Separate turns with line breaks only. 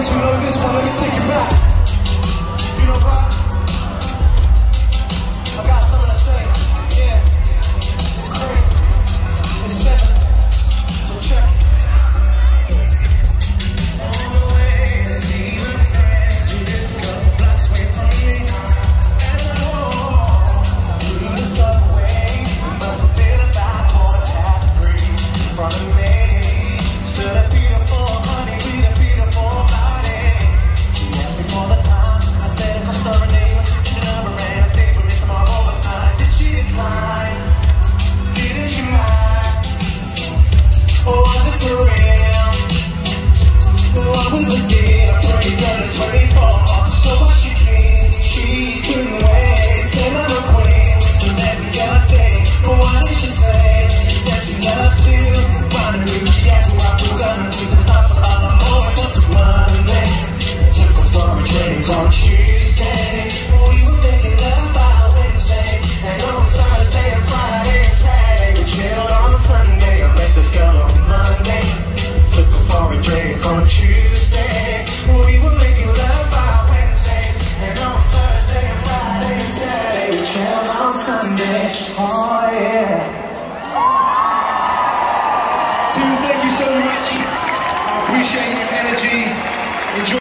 ones who on Tuesday, we were making love by Wednesday, and on Thursday Friday, Saturday, we on Sunday. Oh yeah. Tim, thank you so much. I appreciate your energy. Enjoy.